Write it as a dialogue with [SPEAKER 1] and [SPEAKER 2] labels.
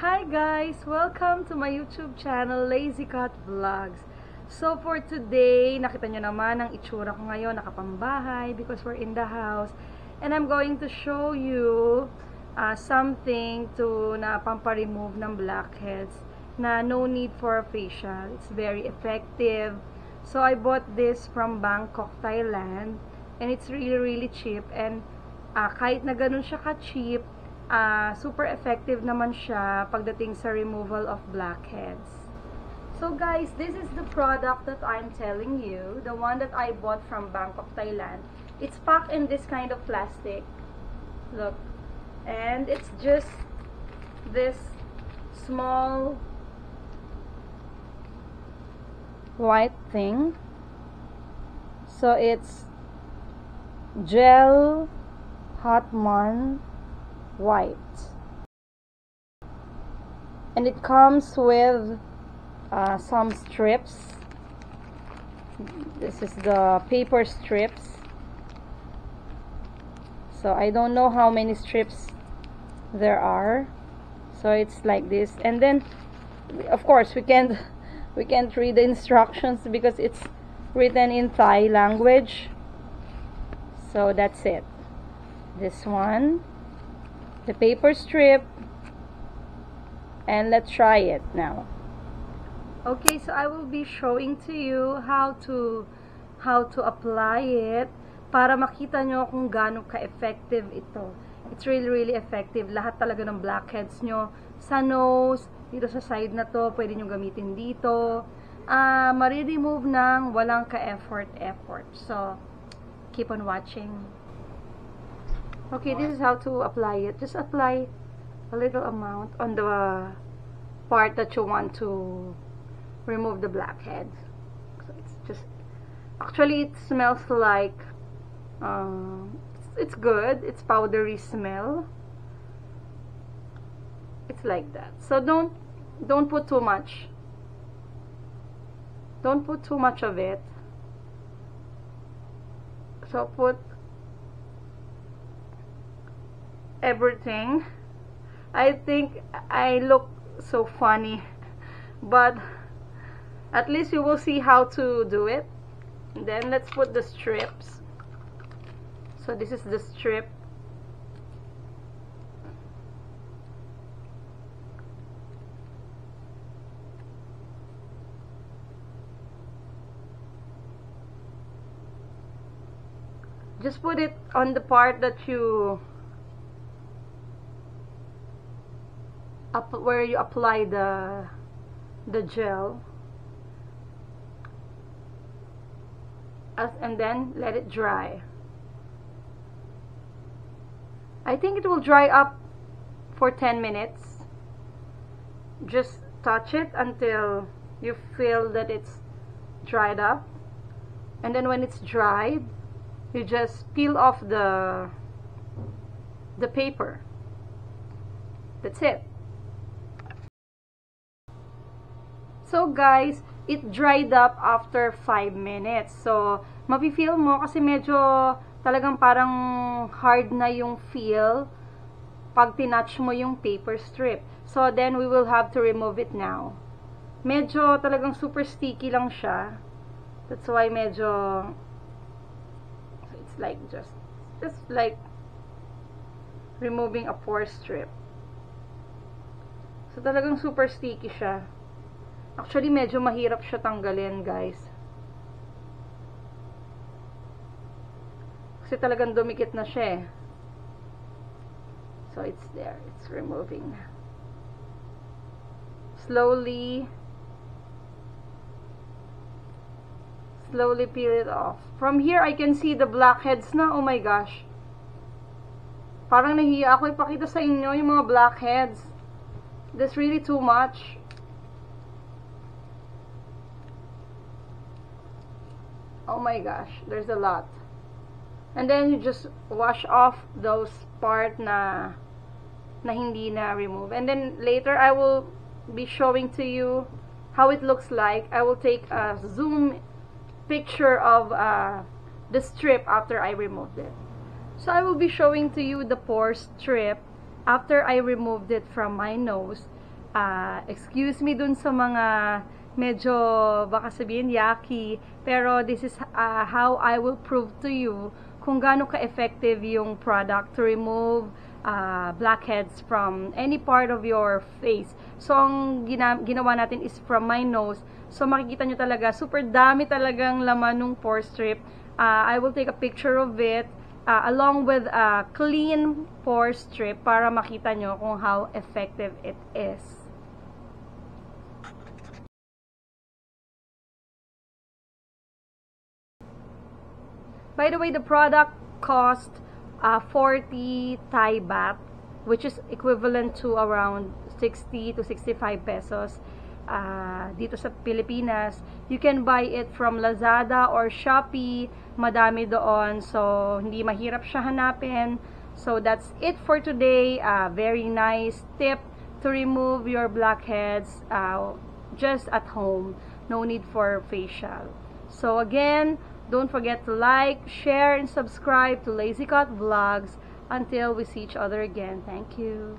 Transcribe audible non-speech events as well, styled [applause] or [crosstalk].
[SPEAKER 1] Hi guys! Welcome to my YouTube channel, Lazy Cat Vlogs. So for today, nakita nyo naman ang itsura ko ngayon, nakapambahay because we're in the house. And I'm going to show you uh, something to na pampa-remove ng blackheads na no need for a facial. It's very effective. So I bought this from Bangkok, Thailand. And it's really, really cheap. And uh, kahit na ganun siya ka-cheap, uh, super effective naman siya pagdating sa removal of blackheads. So guys, this is the product that I'm telling you, the one that I bought from Bangkok, Thailand. It's packed in this kind of plastic. Look. And it's just this small white thing. So it's gel hot Hut Mun white. And it comes with uh, some strips. This is the paper strips. So I don't know how many strips there are. So it's like this. And then, of course, we can't [laughs] we can't read the instructions because it's written in Thai language. So that's it. This one, the paper strip, and let's try it now. Okay, so I will be showing to you how to how to apply it para makita nyo kung gaano ka-effective ito. It's really, really effective. Lahat talaga ng blackheads nyo sa nose, dito sa side na to, pwede nyo gamitin dito. Uh, mari-remove ng walang ka-effort, effort. So, keep on watching. Okay, this is how to apply it. Just apply a little amount on the part that you want to remove the blackheads. So it's just actually it smells like um, it's, it's good. It's powdery smell. It's like that. So don't don't put too much. Don't put too much of it. So put everything. I think I look so funny but at least you will see how to do it. Then let's put the strips. So this is the strip. Just put it on the part that you up where you apply the the gel. As, and then let it dry. I think it will dry up for 10 minutes. Just touch it until you feel that it's dried up. And then when it's dried you just peel off the the paper. That's it So guys, it dried up after 5 minutes. So, mapi-feel mo kasi medyo talagang parang hard na yung feel pag tinouch mo yung paper strip. So, then we will have to remove it now. Medyo talagang super sticky lang siya. That's why medyo it's like just just like removing a pore strip. So, talagang super sticky siya. Actually, medyo mahirap siya tanggalin, guys. Kasi talagang dumikit na siya eh. So, it's there. It's removing. Slowly, slowly peel it off. From here, I can see the blackheads na. Oh my gosh. Parang nahiya ako ipakita sa inyo yung mga blackheads. That's really too much. Oh my gosh there's a lot. And then you just wash off those part na na hindi na remove. And then later I will be showing to you how it looks like. I will take a zoom picture of uh, the strip after I removed it. So I will be showing to you the pore strip after I removed it from my nose. Ah, excuse me dun sa mga medyo baka sabihin yucky, pero this is ah, how I will prove to you kung gaano ka-effective yung product to remove ah, blackheads from any part of your face. So, ang gina- ginawa natin is from my nose. So, makikita nyo talaga, super dami talagang laman ng pore strip. Ah, I will take a picture of it ah, along with a clean pore strip para makita nyo kung how effective it is. By the way, the product cost uh, 40 Thai baht, which is equivalent to around 60 to 65 pesos uh, dito sa Pilipinas. You can buy it from Lazada or Shopee. Madami doon. So, hindi mahirap siya hanapin. So, that's it for today. Uh, very nice tip to remove your blackheads uh, just at home. No need for facial. So, again, don't forget to like, share, and subscribe to Lazy Cat Vlogs until we see each other again. Thank you.